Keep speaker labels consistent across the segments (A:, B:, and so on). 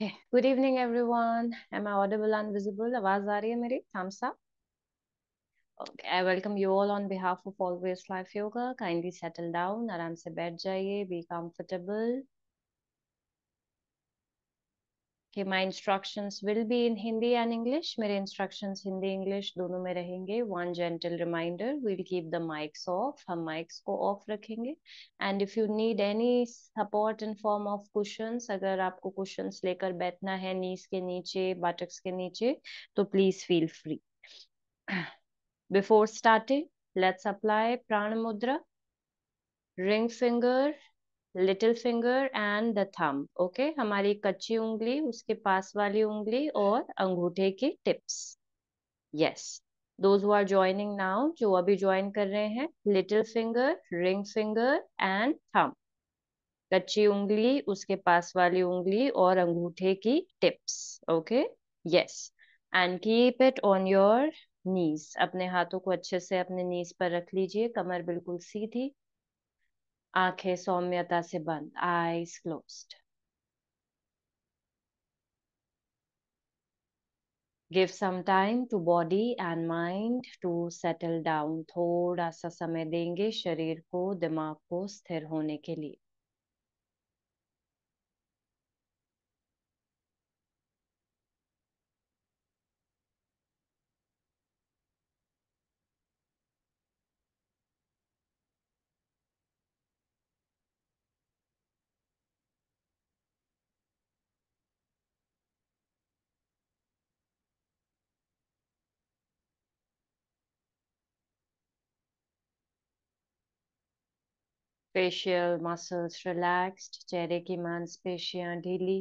A: Okay. Good evening, everyone. Am I audible and visible? आवाज आ रही है मेरी thumbs up. Okay. I welcome you all on behalf of Always Life Yoga. Kindly settle down. आराम से बैठ जाइए. Be comfortable. कि my instructions will be in Hindi and English मेरे इंस्ट्रक्शंस हिंदी इंग्लिश दोनों में रहेंगे। One gentle reminder we keep the mics off हम माइक्स को ऑफ़ रखेंगे। And if you need any support in form of cushions अगर आपको क्वेश्चन लेकर बैठना है नीस के नीचे बाटक्स के नीचे तो please feel free before starting let's apply prana mudra ring finger little finger and the thumb okay? हमारी कच्ची उंगली, उसके पास वाली उंगली और अंगूठे की tips. Yes those are joining now जो अभी ज्वाइन कर रहे हैं, little finger, ring finger and thumb कच्ची उंगली, उसके पास वाली उंगली और अंगूठे की tips, okay? Yes and keep it on your knees अपने हाथों को अच्छे से अपने नीज पर रख लीजिए, कमर बिल्कुल सीधी आँखें सौम्यता से बंद eyes closed give some time to body and mind to settle down थोड़ा सा समय देंगे शरीर को, दिमाग को स्थिर होने के लिए। फेशियल मसल्स रिलैक्स्ड चेहरे की मांसपेशियाँ ढीली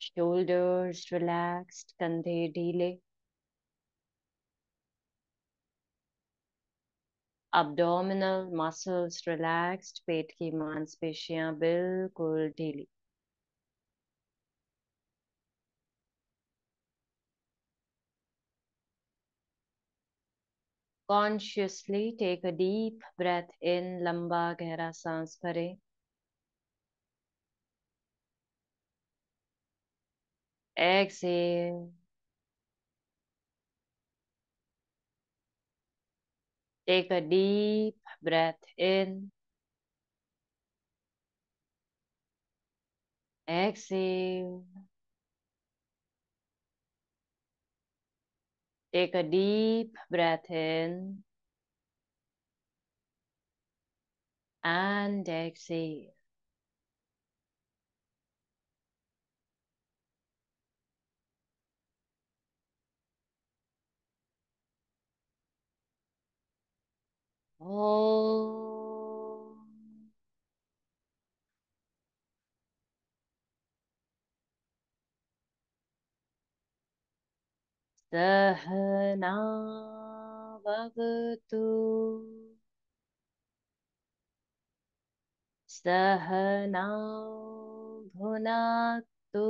A: शोल्डर्स रिलैक्स्ड कंधे ढीले. Abdominal muscles relaxed, पेट की मांसपेशियाँ बिल्कुल ढीली. Consciously take a deep breath in, लंबा गहरा सांस भरें Exhale. Take a deep breath in. Exhale. Take a deep breath in and exhale. Oh. सहनावतु सहनौ भुनक्तु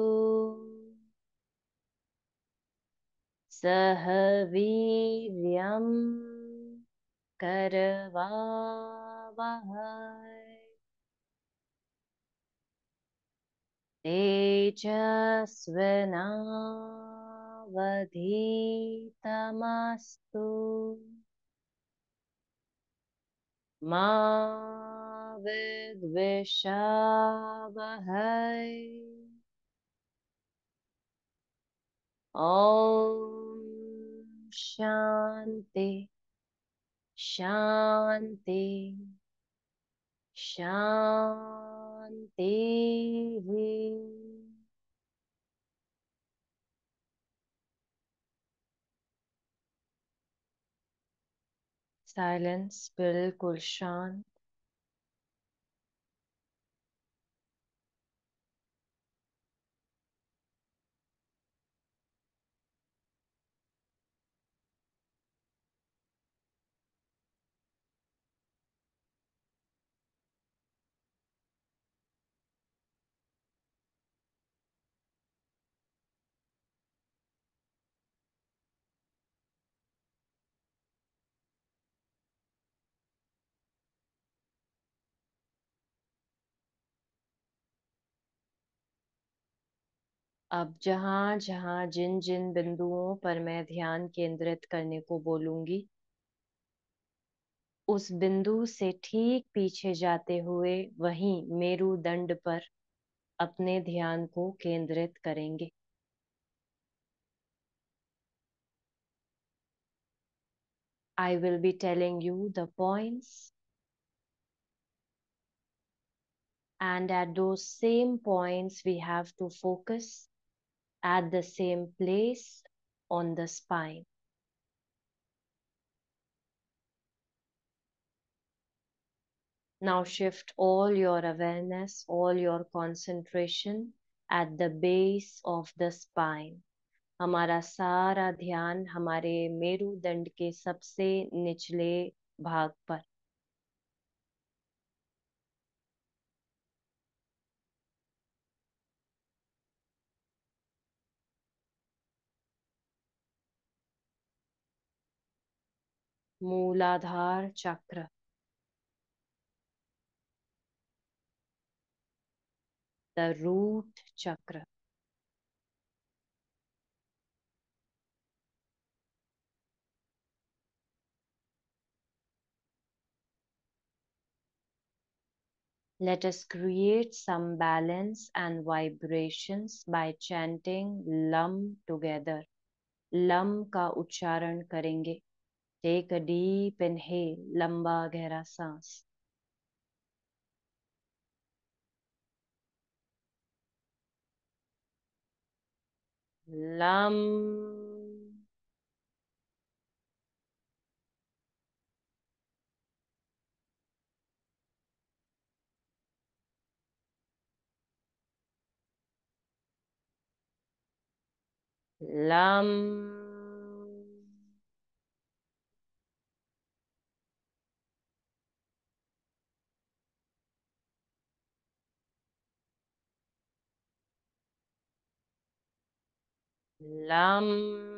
A: सह वीर्यं करवावहै। तेजस्विनावधीतमस्तु मा विद्विषावहै। ॐ शान्ति शान्ति शान्तिः। साइलेंस बिल्कुल शांत अब जहाँ जहाँ जिन जिन बिंदुओं पर मैं ध्यान केंद्रित करने को बोलूँगी, उस बिंदु से ठीक पीछे जाते हुए वहीं मेरुदंड पर अपने ध्यान को केंद्रित करेंगे। I will be telling you the points. And at those same points, we have to focus at the same place on the spine. Now shift all your awareness, all your concentration at the base of the spine. हमारा सारा ध्यान हमारे मेरुदंड के सबसे निचले भाग पर मूलाधार चक्र the root chakra. Let us create some balance and vibrations by chanting Lam together. Lam का उच्चारण करेंगे. Take a deep inhale, lamba gehra saans. Lam. Lam. Lam.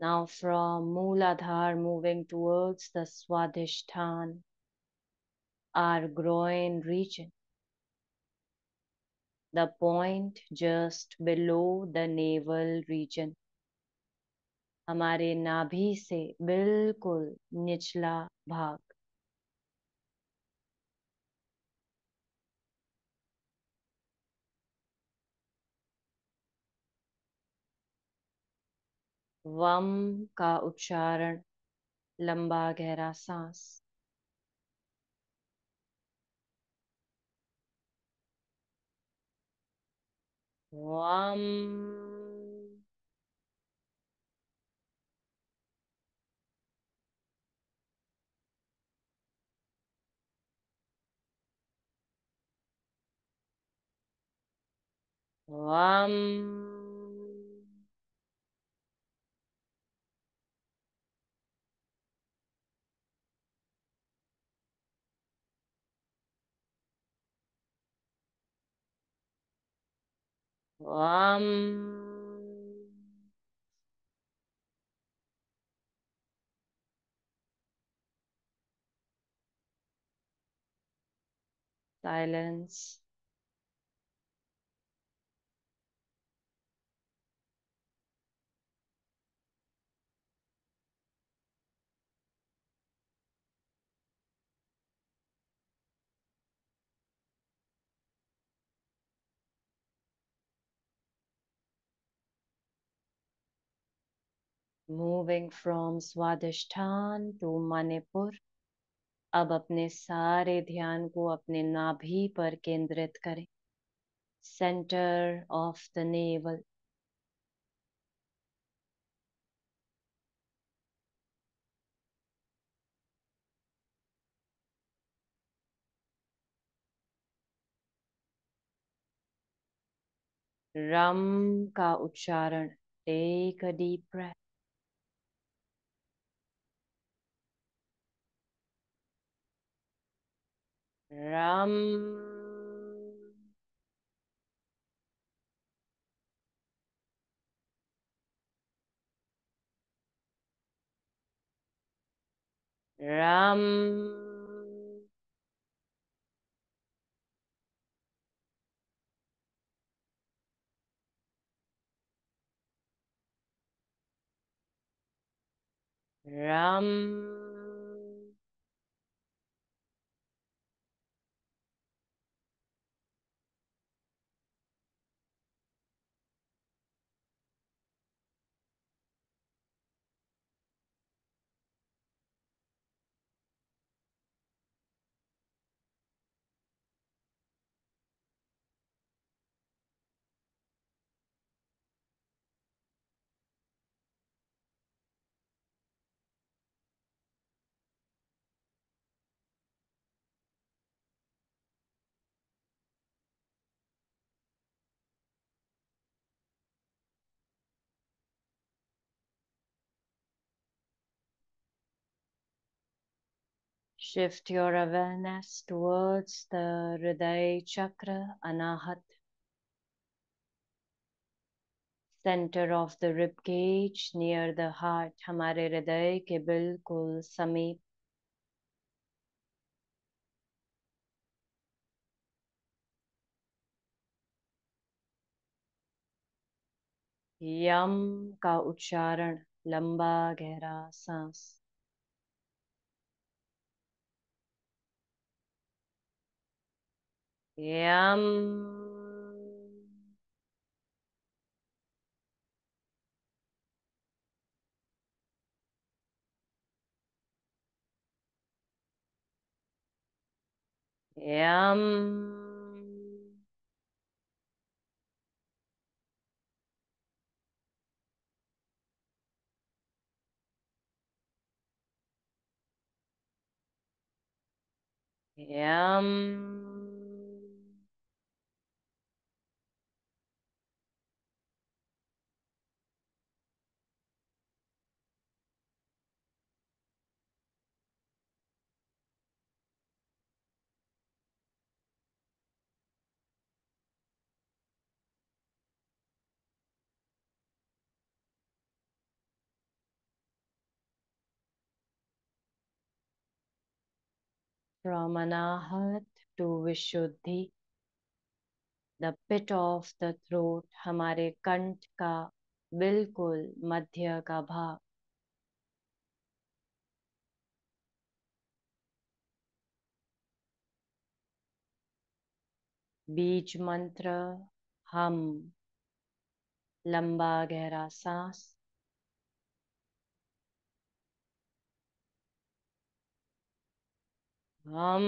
A: Now from Mooladhar moving towards the Swadhisthana, our groin region. The point just below the navel region. हमारे नाभि से बिल्कुल निचला भाग वम का उच्चारण लंबा गहरा सांस। वम वम वम silence moving from Swadhisthana to Manipur अब अपने सारे ध्यान को अपने नाभि पर केंद्रित करें। सेंटर ऑफ़ द नेवल रम का उच्चारण टेक अ डीप ब्रेथ रम रम रम Shift your awareness towards the Hriday Chakra, Anahat, center of the rib cage near the heart, हमारे हृदय के बिल्कुल समीप यम का उच्चारण लंबा गहरा सांस यम यम यम from anahat to Vishuddhi the pit of the throat हमारे कंठ का बिल्कुल मध्य का भाग। बीज मंत्र, हम, लंबा गहरा सांस। हम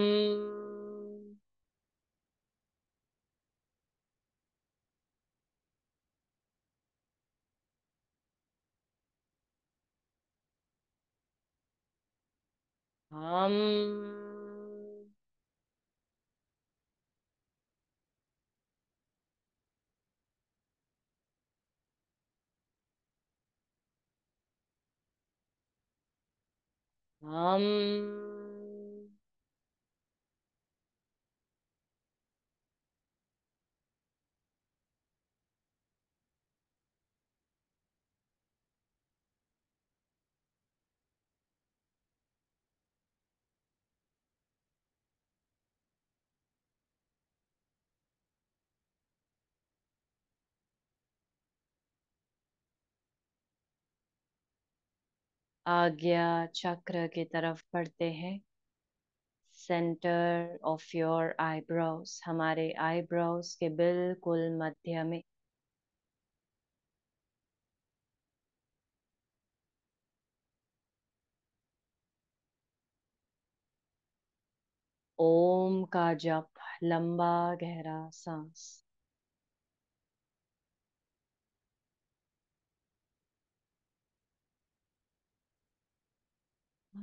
A: हम हम आज्ञा चक्र की तरफ़ बढ़ते हैं। सेंटर ऑफ़ योर आईब्रोज हमारे आईब्रोज के बिल्कुल मध्य में। ओम का जप, लंबा गहरा सांस। Uh,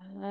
A: uh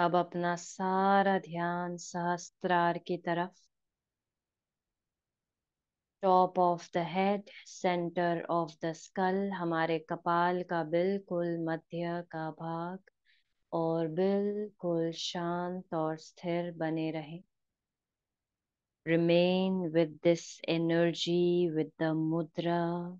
A: अब अपना सारा ध्यान सहस्त्रार की तरफ़। Top of the head centre of the skull हमारे कपाल का बिल्कुल मध्य का भाग और बिल्कुल शांत और स्थिर बने रहे। Remain with this energy, with the mudra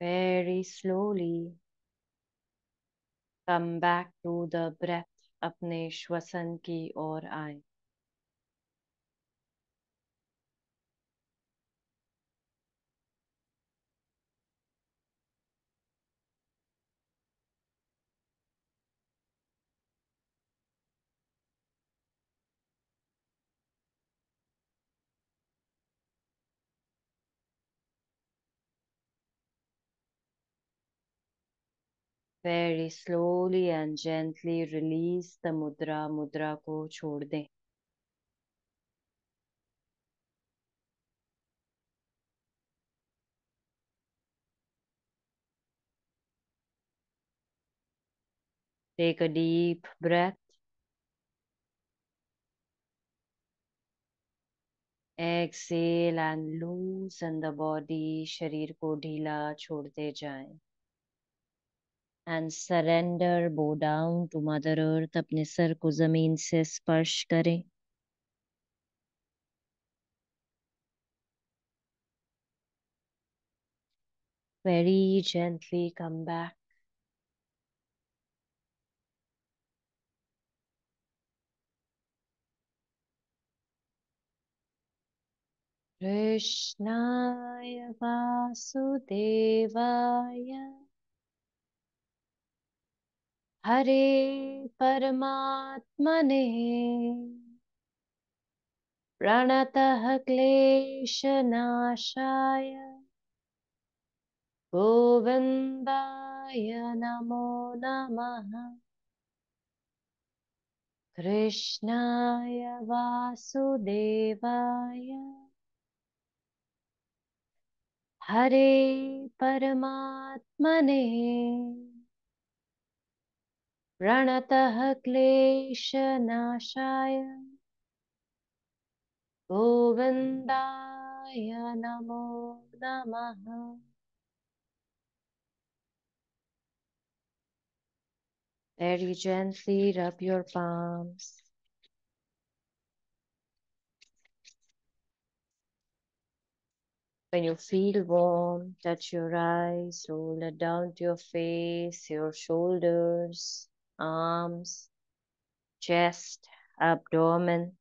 A: very slowly come back to the breath अपने श्वसन की ओर आए very slowly and gently release the mudra mudra को छोड़ दें take a deep breath exhale and loosen the body शरीर को ढीला छोड़ते जाएँ and surrender bow down to mother earth अपने सर को ज़मीन से स्पर्श करें। Very gently come back कृष्णाय वासुदेवाय। हरे परमात्मने प्रणतः क्लेशनाशाय गोविन्दाय नमो नमः। कृष्णाय वासुदेवाय हरे परमात्मने। प्रणतः क्लेशनाशाय गोविन्दाय नमो नमः Very gently rub your palms. When you feel warm, touch your eyes, roll it down to your face, your shoulders, arms, chest, abdomen,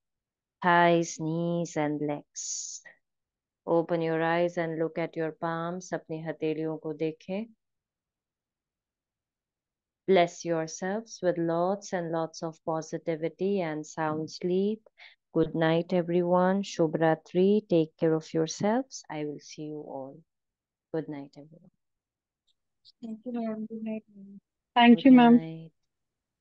A: thighs, knees, and legs. Open your eyes and look at your palms. अपनी हथेलियों को देखें. Bless yourselves with lots and lots of positivity and sound sleep. Good night, everyone. Shubhratri. Take care of yourselves. I will see you all. Good night, everyone.
B: Thank you, ma'am. Good night. Ma'am. Thank Good you, ma'am.